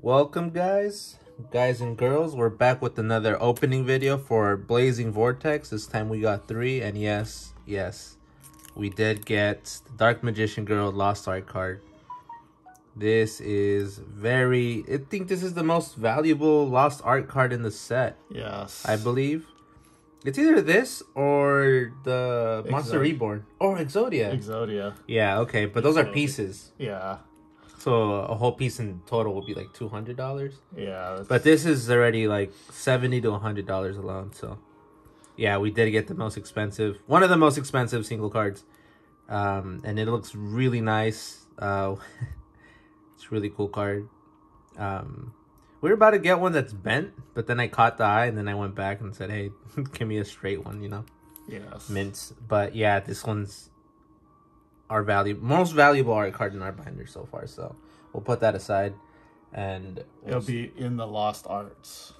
Welcome guys, guys and girls. We're back with another opening video for Blazing Vortex. This time we got three, and yes, yes, we did get the Dark Magician Girl Lost Art card. This is very, I think this is the most valuable Lost Art card in the set, Yes. I believe. It's either this or the Monster Reborn or Exodia. Exodia. yeah, okay, but those are pieces. Yeah. So a whole piece in total would be like two hundred dollars. Yeah. But this is already like seventy to hundred dollars alone. So yeah, we did get the most expensive, one of the most expensive single cards, um, and it looks really nice. Uh, it's a really cool card. Um, we were about to get one that's bent, but then I caught the eye, and then I went back and said, "Hey, give me a straight one," you know, yes. mints. But yeah, this one's our value most valuable art card in our binder so far. So we'll put that aside, and we'll It'll be in the Lost Arts.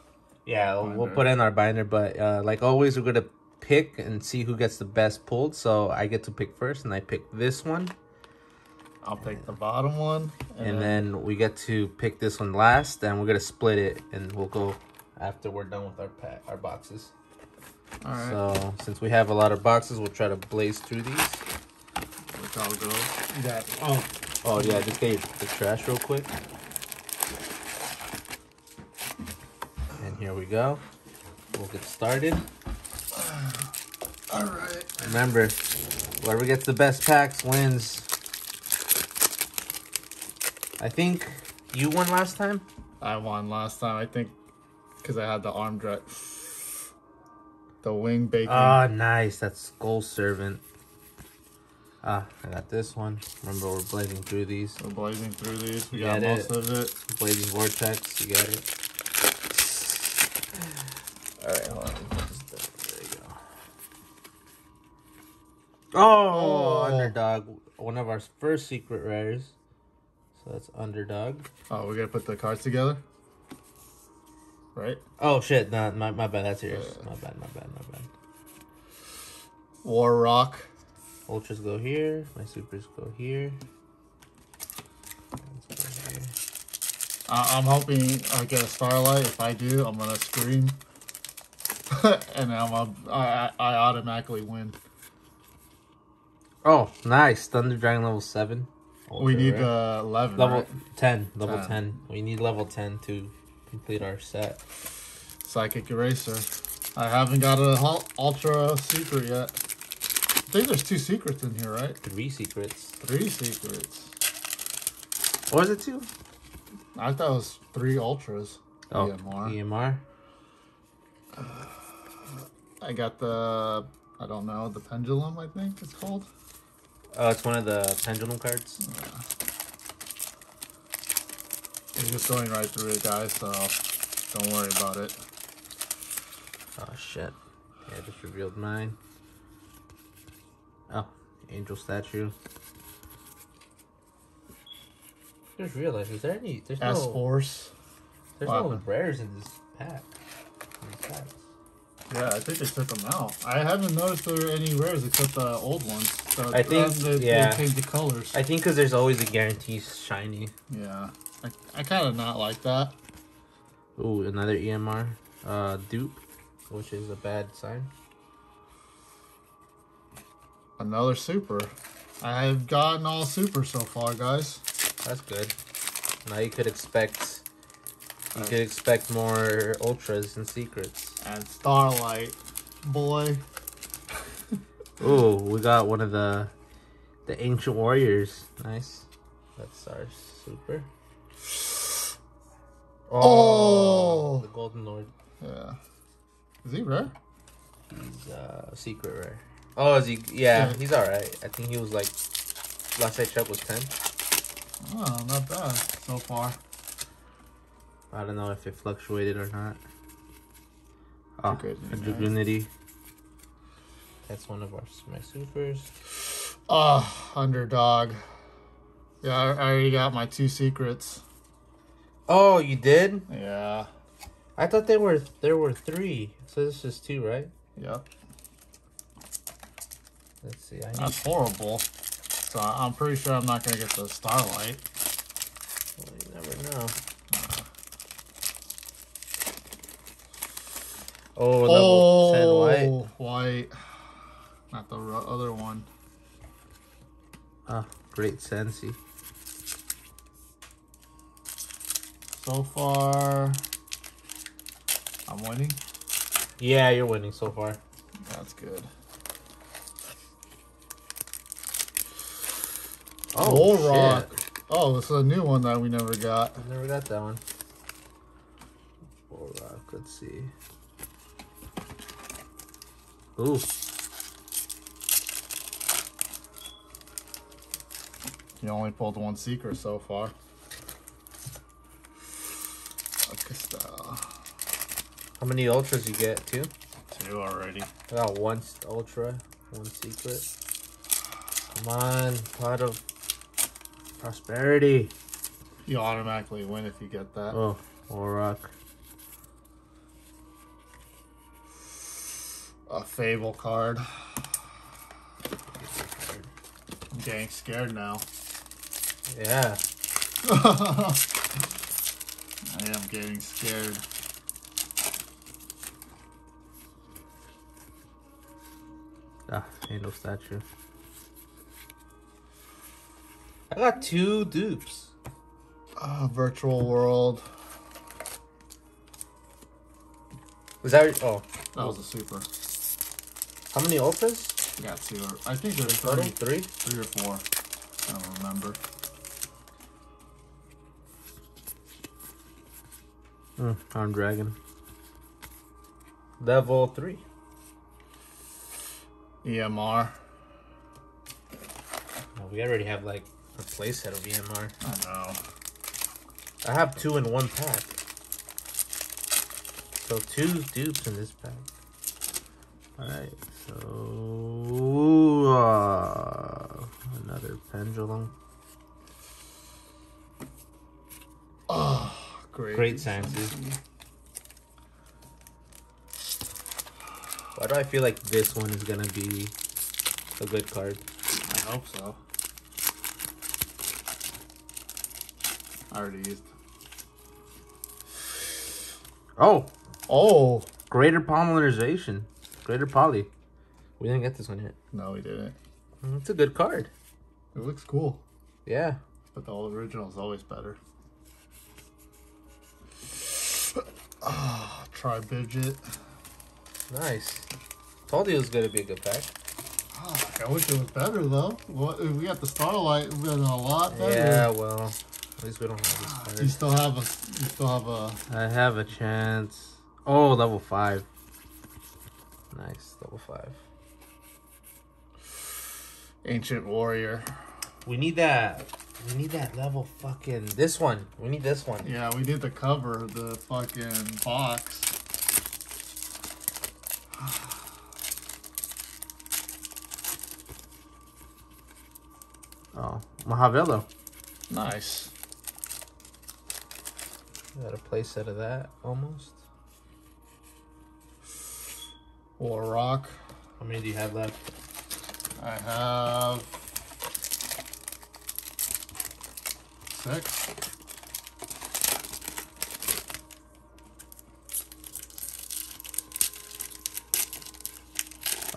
yeah, we'll put it in our binder, but uh, like always, we're gonna pick and see who gets the best pulled. So I get to pick first, and I pick this one, I'll pick the bottom one. and then we get to pick this one last, and we're gonna split it, and we'll go after we're done with our pack, our boxes. All right. So since we have a lot of boxes, we'll try to blaze through these. Which I'll go. You got. Oh. Oh yeah, just get the trash real quick. And here we go. We'll get started. All right. Remember, whoever gets the best packs wins. I think you won last time. I won last time. I think because I had the arm drag. The wing bacon. Ah, nice. That's Gold Servant. Ah, I got this one. Remember, we're blazing through these. We're blazing through these. We got got most it. of it. Blazing Vortex, you got it. Alright, hold on. There you go. Oh, Oh. Underdog. One of our first secret rares. So that's Underdog. Oh, we're gonna put the cards together. Right. Oh, shit. No, my, my bad. That's yours. Yeah. My bad, my bad, my bad. War Rock. Ultras go here. My supers go here. Go here. I- I'm hoping I get a starlight. If I do, I'm gonna scream, and I'm a, I, I automatically win. Oh, nice. Thunder Dragon level 7. we need uh, eleven. Level right? 10. Level 10. 10. We need level 10 to complete our set. Psychic Eraser. I haven't got a hul- ultra secret yet. I think there's two secrets in here, right? Three secrets. Three secrets. Or is it two? I thought it was three ultras. Oh, EMR. EMR. I got the I don't know the pendulum. I think it's called. Oh, it's one of the pendulum cards. I'm just going right through it, guys. So don't worry about it. Oh, shit. Yeah, I just revealed mine. Oh, angel statue. Just realized, is there any? There's S no. Force. There's What no rares in this pack. In. Yeah, I think they took them out. I haven't noticed there are any rares except the old ones. So I think- they, yeah. they changed the colors. I think because there's always a guarantee shiny. yeah, I, I kind of not like that. Ooh, another EMR. Uh, dupe, which is a bad sign. Another super. I have gotten all super so far, guys. That's good. Now you could expect you could expect more ultras and secrets. And Starlight, boy. Ooh, we got one of the the ancient warriors. Nice. That's our super. Oh! the golden lord. Yeah. Is he rare? He's uh secret rare. Oh, is he? Yeah, Yeah. he's all right. I think he was like last I checked was ten. Oh, not bad so far. I don't know if it fluctuated or not. Oh, ah, Dragunity, nice. That's one of our my supers. Oh, underdog. Yeah, I, I already got my two secrets. Oh, you did? Yeah. I thought there were there were three. So this is two, right? Yep. Let's see. I need... That's horrible. So I'm pretty sure I'm not going to get the Starlight. Well, you never know. Uh. Oh, level oh, 10 white. White. Not the other one. Ah, great Sensi. So far, I'm winning. Yeah, you're winning so far. That's good. Oh, Bull shit. Rock. Oh, this is a new one that we never got. I never got that one. Bull Rock, let's see. Ooh, You only pulled one secret so far. How many ultras you get? Two? Two already. I got one ultra, one secret. Come on, pot of prosperity. You automatically win if you get that. Oh, Bull A Fable card. I'm getting scared now. Yeah. I am getting scared. Ah, no statue. I got two dupes. Ah, virtual world. Was that oh? That was a super. How many ultras? I got two. Or, I think there's Total three, three. three or four. I don't remember. Hmm, Arm Dragon. Level three. EMR. Oh, we already have like a playset of EMR. I know. I have two in one pack. So two dupes in this pack. Alright, so uh, another pendulum. Oh, great. Great Sansu. Why do I feel like this one is gonna be a good card? I hope so. I already used. Oh, Oh greater polymerization. Greater poly. We didn't get this one yet. no, we didn't. Mm, It's a good card. It looks cool, Yeah. but the old original is always better. Ah, Tri-Brigade. Nice. Told you it was gonna be a good pack. Ah, I wish it was better though. What we got the Starlight? It would have been a lot better. Yeah, well, at least we don't have this You still have a. You still have a. I have a chance. Oh, level five. Nice, level five. Ancient Warrior. We need that. We need that level fucking. This one. We need this one. Yeah, we need the cover, the fucking box. Oh, Mahavelo. Nice. Got a playset of that almost. War Rock. How many do you have left? I have six.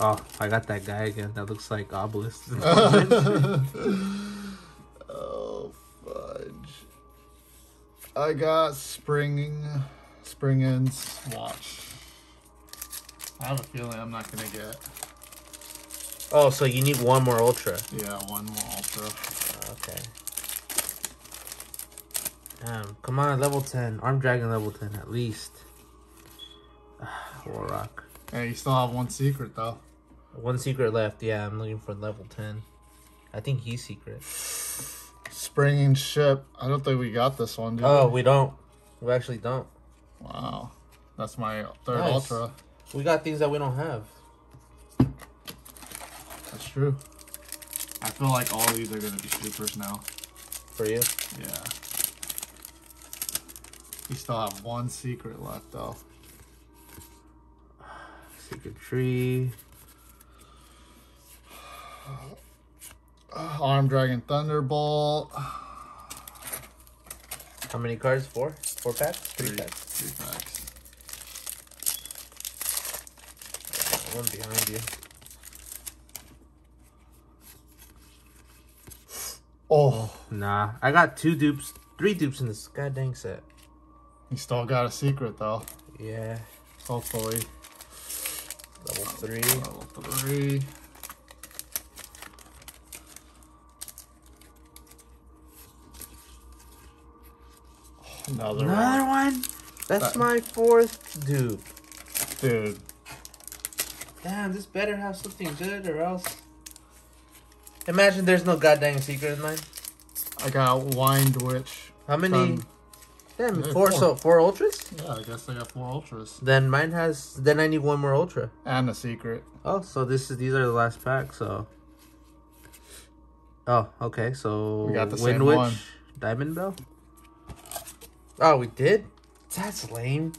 Oh, I got that guy again. That looks like Obelisk. Oh fudge! I got springing, Springans Watch. I have a feeling I'm not gonna get. oh, so you need one more ultra. Yeah, one more ultra. Okay. Damn, come on, level 10. Arm Dragon level 10 at least. War Rock. Hey, you still have one secret though. One secret left. Yeah, I'm looking for level 10. I think he's secret. Springans Ship. I don't think we got this one, dude. Oh, we don't. We actually don't. wow. That's my third Nice. ultra. We got things that we don't have. That's true. I feel like all these are gonna be supers now. For you? Yeah. We still have one secret left though. Secret Tree. Arm Dragon Thunderbolt. How many cards? Four? Four packs? Three, packs. Three packs. One behind you. Oh, Nah, I got two dupes, three dupes in this goddamn set. you still got a secret though. Yeah, Hopefully. level three. Level three. Another Another one. one. That's That- my fourth dupe. Dude, Damn, this better have something good, or else. Imagine there's no goddamn secret in mine. I got Wind Witch. How many? Um, Damn, four. four. So four ultras. Yeah, I guess I got four ultras. Then mine has. Then I need one more ultra. And a secret. Oh, so this is these are the last pack. So. Oh, okay. So We got the Wind same Witch, one. Diamond Bell. Oh, we did. That's lame.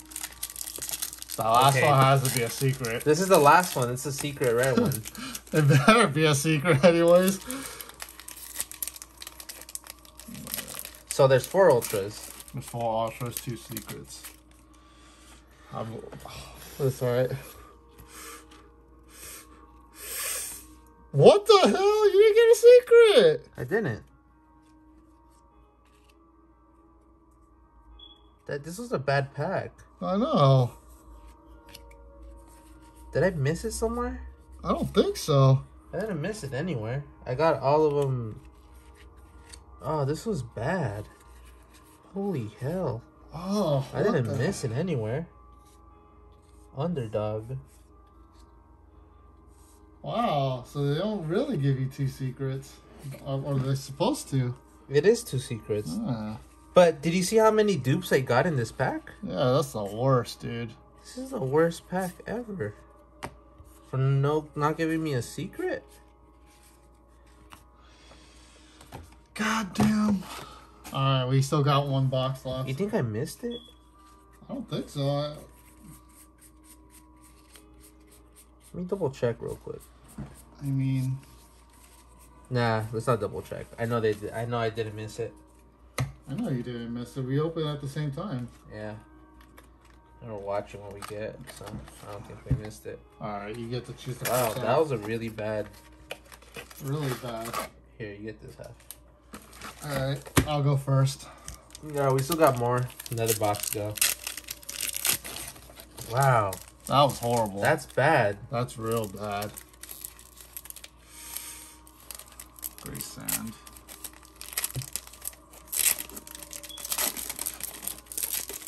The last Okay. one has to be a secret. This is the last one. It's a secret rare one. It better be a secret anyways. so there's four ultras. The four ultras, two secrets. I'm, oh, that's alright. What the hell? You didn't get a secret! I didn't. That this was a bad pack. I know. Did I miss it somewhere? I don't think so. I didn't miss it anywhere. I got all of them. Oh, this was bad. Holy hell. Oh, I didn't the- miss it anywhere. Underdog. Wow, so they don't really give you two secrets. Or, or they're supposed to. It is two secrets. Ah, But did you see how many dupes I got in this pack? yeah, that's the worst, dude. This is the worst pack ever. For no not giving me a secret? God damn. Alright, we still got one box left. You think I missed it? I don't think so. I, Let me double check real quick. I mean, Nah, let's not double check. I know they did. I know I didn't miss it. I know you didn't miss it. We opened at the same time. Yeah. We're watching what we get, so I don't think we missed it. Alright, you get to choose the Wow, that was a really bad. really bad. Here, you get this half. Alright, I'll go first. Yeah, we still got more. Another box to go. Wow, That was horrible. that's bad. That's real bad.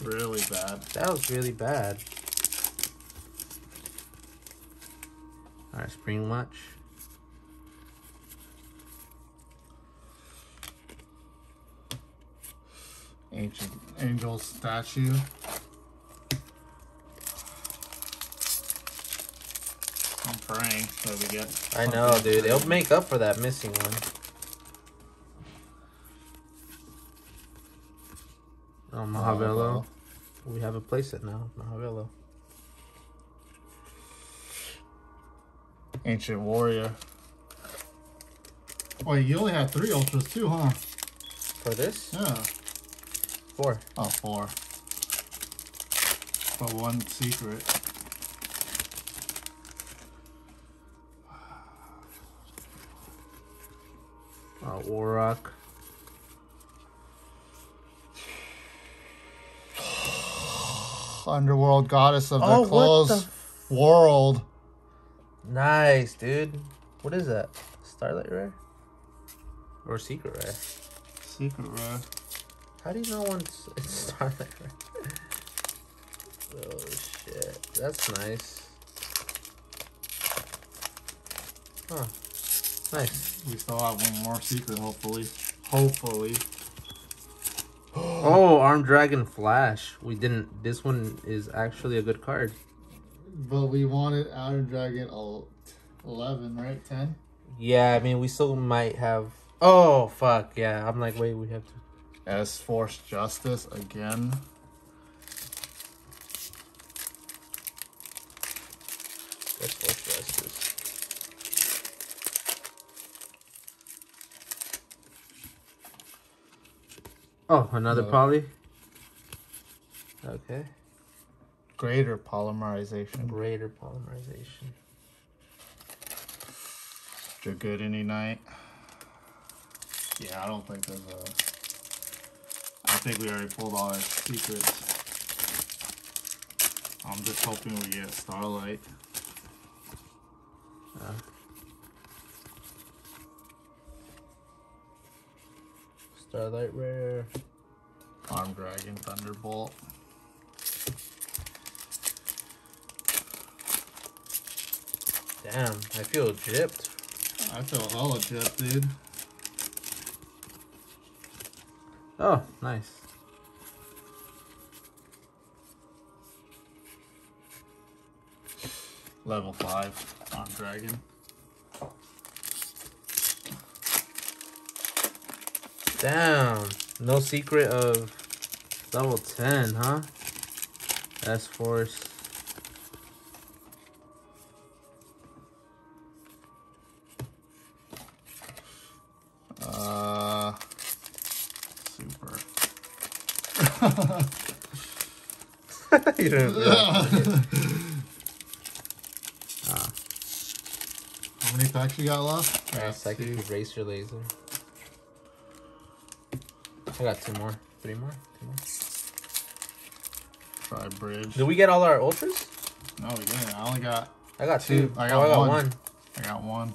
Really bad. That was really bad. Alright, spring watch. Ancient angel statue. I'm praying that we get. I know, something dude. It'll make up for that missing one. Oh, Mahavelo. We have a playset now. Mahavelo. Ancient warrior. Wait, you only have three ultras too, huh? For this? Yeah. Four. Oh, four. But one secret. Uh, Warrock. Underworld goddess of the Oh, what closed the world. Nice, dude. What is that? Starlight Rare? Or Secret Rare? Secret rare. How do you know when it's, it's Starlight Rare? oh, shit. That's nice. Huh. Nice. We still have one more secret, hopefully. Hopefully. Oh, Arm Dragon Flash. We didn't. This one is actually a good card. But we wanted Outer Dragon el- 11, right? 10? Yeah, I mean, we still might have. Oh, fuck. Yeah, I'm like, wait, we have to. S Force Justice again. That's Force Oh, another no. poly? Okay. Greater polymerization. Greater polymerization. You're good any night? Yeah, I don't think there's a... I think we already pulled all our secrets. I'm just hoping we get Starlight. Starlight Rare. Arm Dragon Thunderbolt. Damn, I feel gypped. I feel hella jet, dude. Oh, nice. Level 5 Arm Dragon. Damn. No secret of level 10, huh? S Force. Uh, super. you didn't How many packs you got left? Yeah, second eraser laser. I got two more. Three more? Two more. Try bridge. Did we get all our ultras? No, we didn't. I only got. I got Two. two. I Oh, got I got one. one. I got one.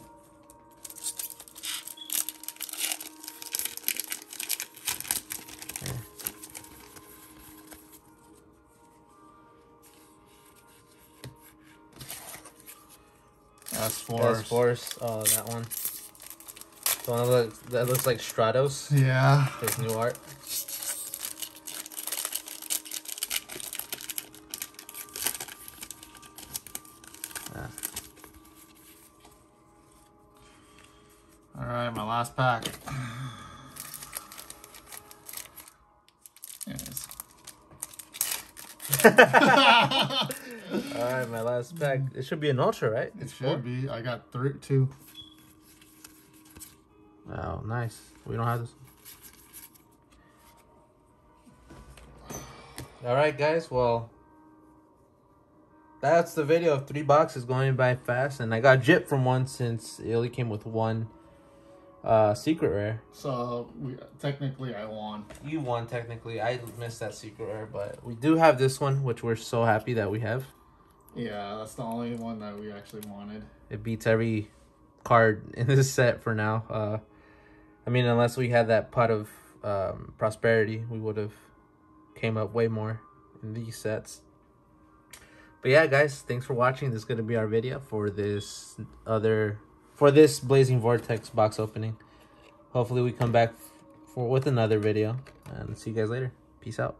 S Force. S Force. Oh, that one. The one that looks, that looks like Stratos. Yeah. His new art. Ah, All right, my last pack. Yes. All right, my last pack. It should be an ultra, right? It should be. I got three, two. Oh, nice. We don't have this. All right, guys. Well, that's the video of three boxes going by fast, and I got Jip from one since it only came with one uh secret rare. So we technically I won. You won technically. I missed that secret rare, but we do have this one, which we're so happy that we have. Yeah, that's the only one that we actually wanted. It beats every card in this set for now. Uh, I mean, unless we had that pot of um, prosperity, we would have came up way more in these sets. But yeah, guys, thanks for watching. This is gonna be our video for this other for this Blazing Vortex box opening. Hopefully, we come back for with another video and see you guys later. Peace out.